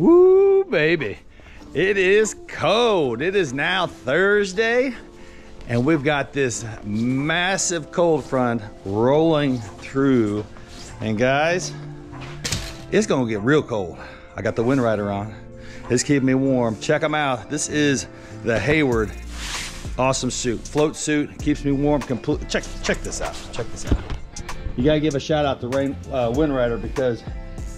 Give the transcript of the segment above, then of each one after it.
Woo, baby. It is cold. It is now Thursday, and we've got this massive cold front rolling through. And guys, it's gonna get real cold. I got the wind rider on. It's keeping me warm. Check them out. This is the Hayward awesome suit. Float suit, keeps me warm completely. Check, check this out. Check this out. You gotta give a shout out to Rain, uh, Wind Rider because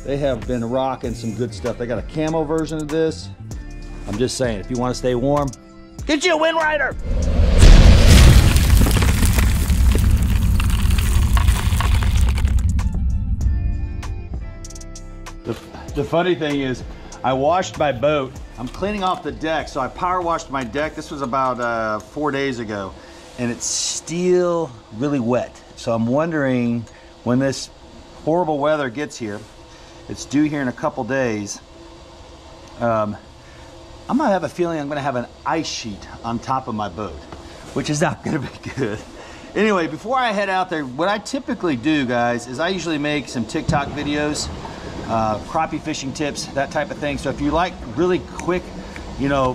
they have been rocking some good stuff. They got a camo version of this. I'm just saying, if you want to stay warm, get you a Wind Rider. The, the funny thing is, I washed my boat. I'm cleaning off the deck, so I power washed my deck. This was about uh, four days ago, and it's still really wet. So I'm wondering when this horrible weather gets here, it's due here in a couple days. Um, I'm gonna have a feeling I'm gonna have an ice sheet on top of my boat, which is not gonna be good. Anyway, before I head out there, what I typically do, guys, is I usually make some TikTok videos, uh, crappie fishing tips, that type of thing. So if you like really quick, you know,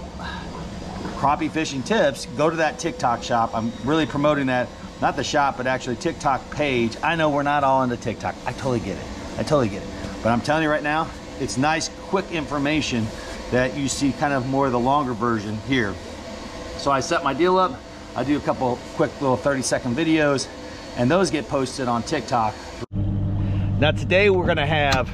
crappie fishing tips, go to that TikTok shop. I'm really promoting that, not the shop, but actually TikTok page. I know we're not all into TikTok. I totally get it. I totally get it. But I'm telling you right now, it's nice, quick information that you see kind of more of the longer version here. So I set my deal up. I do a couple quick little 30 second videos and those get posted on TikTok. Now today we're gonna have,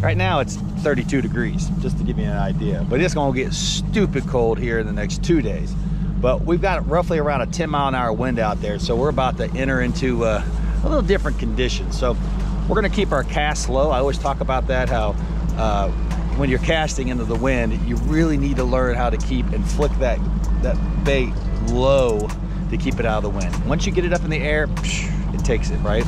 right now it's 32 degrees, just to give you an idea. But it's gonna get stupid cold here in the next two days. But we've got roughly around a 10 mile an hour wind out there. So we're about to enter into uh, a little different conditions. So we're gonna keep our cast low. I always talk about that, how uh, when you're casting into the wind, you really need to learn how to keep and flick that, that bait low to keep it out of the wind. Once you get it up in the air, it takes it, right?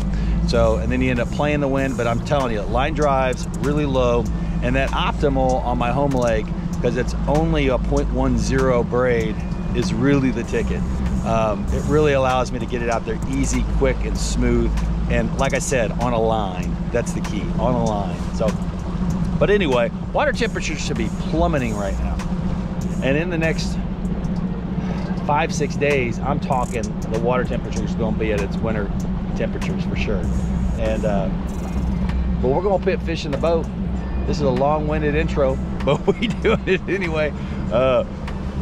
So, and then you end up playing the wind, but I'm telling you, line drives really low, and that optimal on my home leg, because it's only a 0.10 braid, is really the ticket. Um, it really allows me to get it out there easy, quick, and smooth. And like I said, on a line, that's the key, on a line. So, but anyway, water temperatures should be plummeting right now. And in the next five, six days, I'm talking the water temperature is to be at its winter temperatures for sure. And, uh, but we're going to put fish in the boat. This is a long-winded intro, but we doing it anyway. Uh,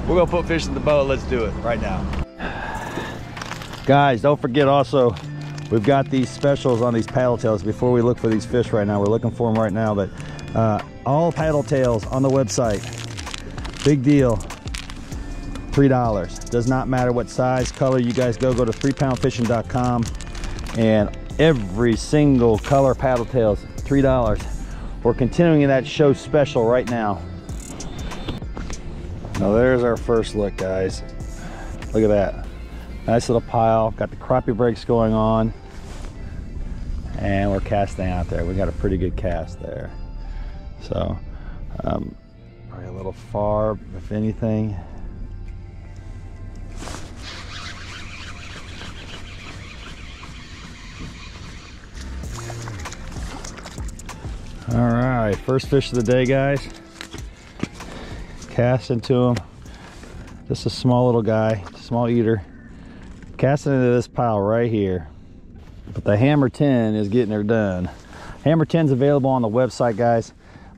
we're to put fish in the boat. Let's do it right now. Guys, don't forget also, we've got these specials on these paddle tails before we look for these fish right now. We're looking for them right now, but uh, all paddle tails on the website. Big deal. $3. Does not matter what size, color you guys go. Go to 3poundfishing.com and every single color paddle tails, $3. We're continuing that show special right now. Now there's our first look, guys. Look at that. Nice little pile. Got the crappie brakes going on. And we're casting out there. We got a pretty good cast there. So, um, probably a little far, if anything. All right, first fish of the day, guys. Cast into him. Just a small little guy, small eater. Casting into this pile right here. But the Hammer 10 is getting her done. Hammer 10 is available on the website, guys.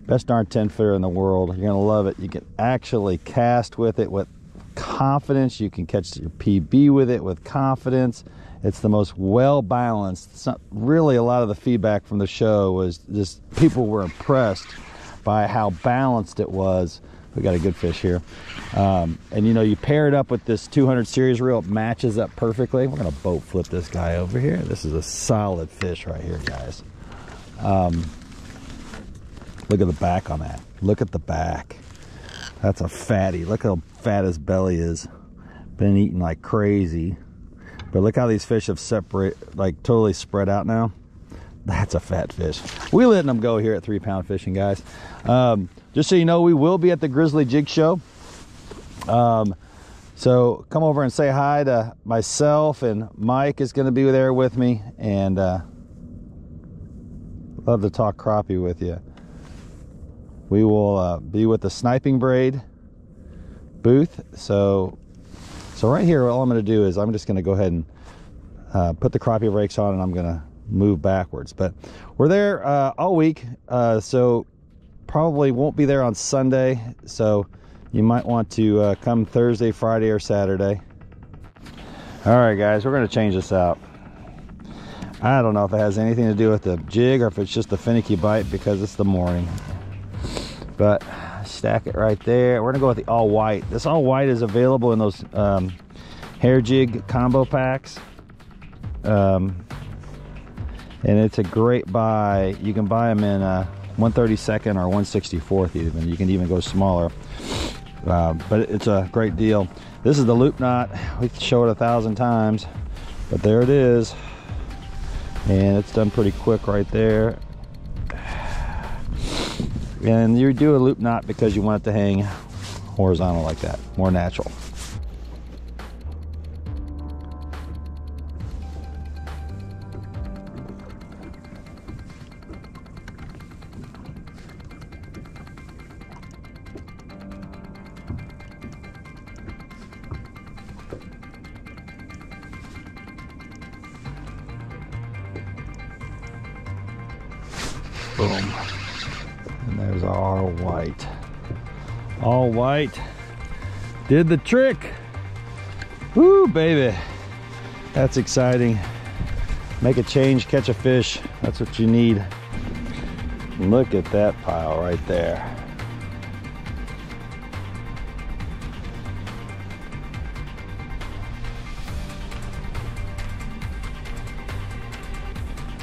Best darn 10 footer in the world. You're gonna love it. You can actually cast with it with confidence. You can catch your PB with it with confidence. It's the most well balanced. Not, really, a lot of the feedback from the show was just people were impressed by how balanced it was. We got a good fish here. Um, and you know, you pair it up with this 200 series reel, it matches up perfectly. We're gonna boat flip this guy over here. This is a solid fish right here, guys. Um, look at the back on that. Look at the back. That's a fatty. Look how fat his belly is. Been eating like crazy. But look how these fish have separate, like totally spread out now. That's a fat fish. We letting them go here at three pound fishing, guys. Um, just so you know, we will be at the Grizzly Jig Show. Um, so come over and say hi to myself and Mike is going to be there with me. And uh, love to talk crappie with you. we will uh, be with the sniping braid booth. So, so right here, all I'm going to do is I'm just going to go ahead and uh, put the crappie brakes on and I'm going to move backwards. But we're there uh, all week, uh, so probably won't be there on Sunday. So you might want to uh, come Thursday, Friday, or Saturday. All right, guys, we're going to change this out. I don't know if it has anything to do with the jig or if it's just a finicky bite because it's the morning. But stack it right there. We're gonna go with the all white. This all white is available in those um, hair jig combo packs. Um, and it's a great buy. You can buy them in uh, 132nd or 164th even. You can even go smaller. Uh, but it's a great deal. This is the loop knot. We show it a thousand times, but there it is and it's done pretty quick right there and you do a loop knot because you want it to hang horizontal like that more natural Boom. And there's our white. All white. Did the trick. Woo, baby. That's exciting. Make a change, catch a fish. That's what you need. Look at that pile right there.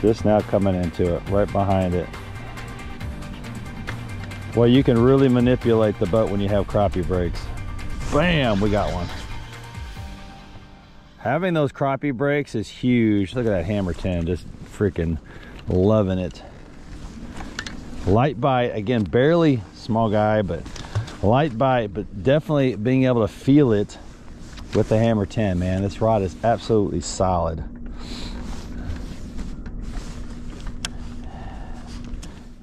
Just now coming into it, right behind it. Well, you can really manipulate the boat when you have crappie brakes. Bam, we got one. Having those crappie brakes is huge. Look at that hammer 10, just freaking loving it. Light bite, again, barely small guy, but light bite, but definitely being able to feel it with the hammer 10, man. This rod is absolutely solid.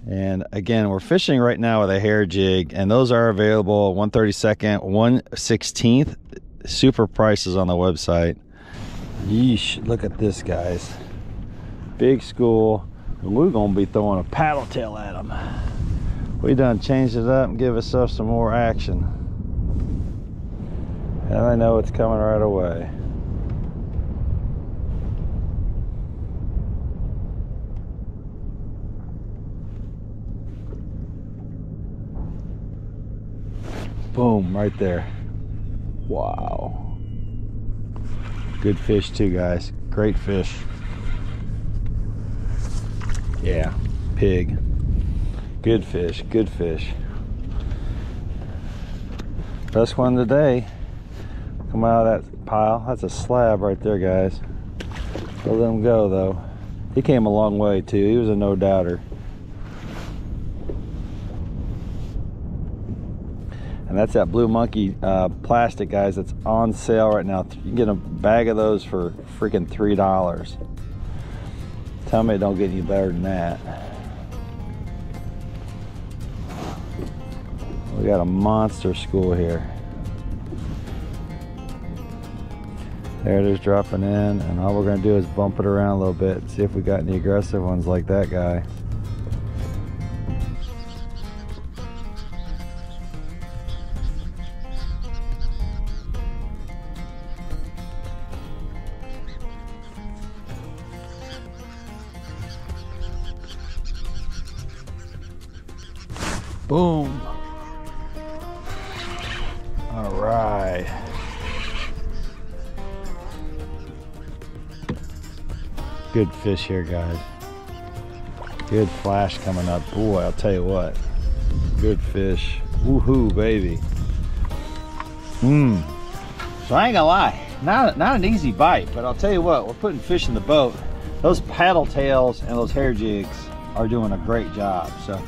And again, we're fishing right now with a hair jig, and those are available 132nd, 116th. Super prices on the website. Yeesh, look at this, guys. Big school, and we're gonna be throwing a paddle tail at them. We done changed it up and give ourselves some more action. And I know it's coming right away. Boom, right there. Wow. Good fish too, guys. Great fish. Yeah, pig. Good fish, good fish. Best one today. Come out of that pile. That's a slab right there, guys. Don't let him go, though. He came a long way, too. He was a no-doubter. And that's that blue monkey uh, plastic guys that's on sale right now. You can get a bag of those for freaking three dollars. Tell me it don't get any better than that. We got a monster school here. There it is dropping in and all we're going to do is bump it around a little bit see if we got any aggressive ones like that guy Boom. All right. Good fish here, guys. Good flash coming up. Boy, I'll tell you what. Good fish. Woohoo, baby. Mmm. So I ain't gonna lie, not, not an easy bite, but I'll tell you what, we're putting fish in the boat. Those paddle tails and those hair jigs are doing a great job. So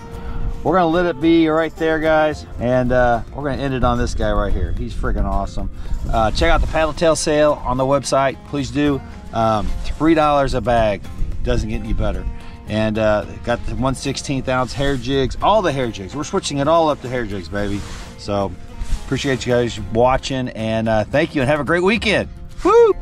we're gonna let it be right there guys and uh, we're gonna end it on this guy right here he's freaking awesome uh, check out the paddle tail sale on the website please do um, three dollars a bag doesn't get any better and uh, got the 1 16th ounce hair jigs, all the hair jigs. We're switching it all up to hair jigs, baby. So appreciate you guys watching, and uh, thank you, and have a great weekend. Woo!